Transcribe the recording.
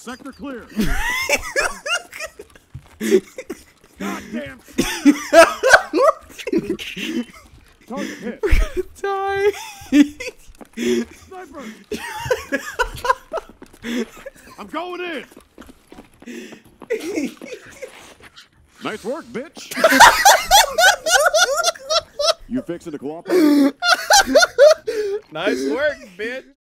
Sector clear. Goddamn. Target hit. Die. Sniper. I'm going in. nice work, bitch. you fixing the cooperate? nice work, bitch.